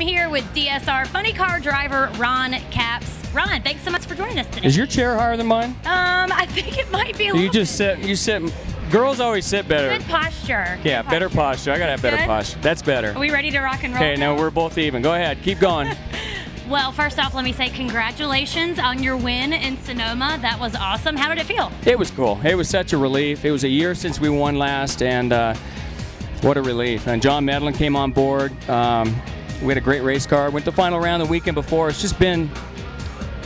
am here with DSR funny car driver Ron Capps. Ron, thanks so much for joining us today. Is your chair higher than mine? Um, I think it might be a You just sit. You sit. Girls always sit better. good posture. Yeah, Good better posture. I gotta have better Good? posture. That's better. Are we ready to rock and roll? Okay, now we're both even. Go ahead. Keep going. Well, first off, let me say congratulations on your win in Sonoma. That was awesome. How did it feel? it was cool. It was such a relief. It was a year since we won last, and uh, what a relief. And John Medlen came on board. Um, we had a great race car. Went the final round the weekend before. It's just been.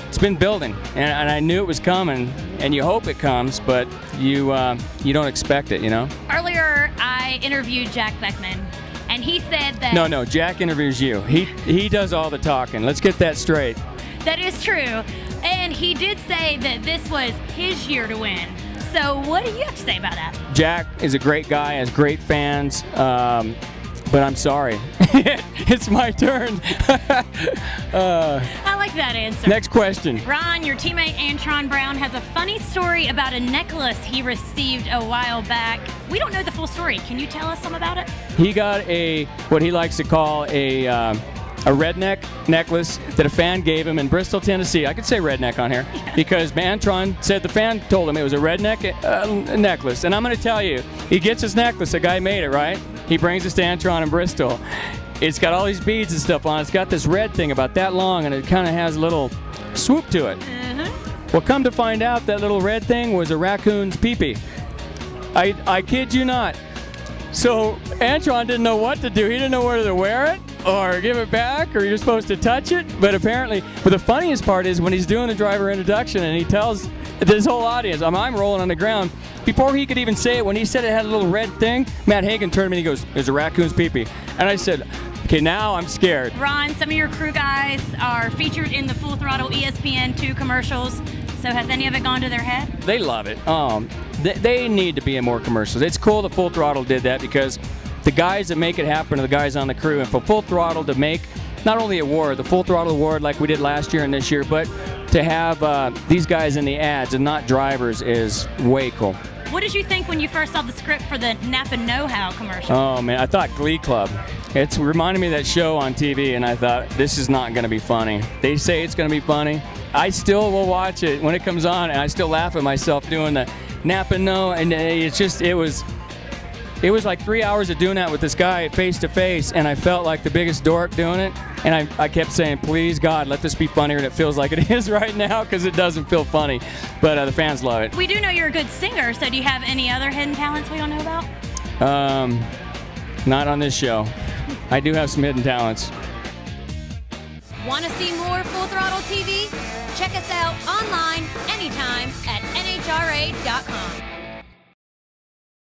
It's been building, and, and I knew it was coming, and you hope it comes, but you uh, you don't expect it, you know. Earlier, I interviewed Jack Beckman, and he said that No, no. Jack interviews you. He he does all the talking. Let's get that straight. that is true. And he did say that this was his year to win. So, what do you have to say about that? Jack is a great guy, has great fans, um, but I'm sorry. it's my turn. uh, I like that answer. next question. Ron, your teammate Antron Brown has a funny story about a necklace he received a while back. We don't know the full story. Can you tell us some about it? He got a what he likes to call a um, a redneck necklace that a fan gave him in Bristol, Tennessee. I could say redneck on here because Antron said the fan told him it was a redneck uh, necklace. And I'm going to tell you, he gets his necklace. The guy made it, right? He brings this to Antron in Bristol. It's got all these beads and stuff on it. It's got this red thing about that long, and it kind of has a little swoop to it. Mm-hmm. Well, come to find out, that little red thing was a raccoon's pee-pee. I, I kid you not. So Antron didn't know what to do. He didn't know whether to wear it or give it back or you're supposed to touch it. But apparently, but the funniest part is when he's doing the driver introduction and he tells this whole audience, I'm, I'm rolling on the ground. Before he could even say it, when he said it had a little red thing, Matt Hagan turned to me and he goes, There's a raccoon's pee-pee. And I said, Okay, now I'm scared. Ron, some of your crew guys are featured in the Full Throttle ESPN 2 commercials. So, has any of it gone to their head? They love it. Um, they, they need to be in more commercials. It's cool that Full Throttle did that because the guys that make it happen are the guys on the crew. And for Full Throttle to make not only a award, the Full Throttle Award like we did last year and this year, but to have uh, these guys in the ads and not drivers is way cool. What did you think when you first saw the script for the Napa Know How commercial? Oh man, I thought Glee Club. It's reminded me of that show on TV, and I thought this is not going to be funny. They say it's going to be funny. I still will watch it when it comes on, and I still laugh at myself doing the Napa Know, and it's just it was. It was like three hours of doing that with this guy face to face, and I felt like the biggest dork doing it. And I, I kept saying, please, God, let this be funnier And it feels like it is right now, because it doesn't feel funny. But uh, the fans love it. We do know you're a good singer, so do you have any other hidden talents we don't know about? Um, not on this show. I do have some hidden talents. Want to see more Full Throttle TV? Check us out online anytime at NHRA.com.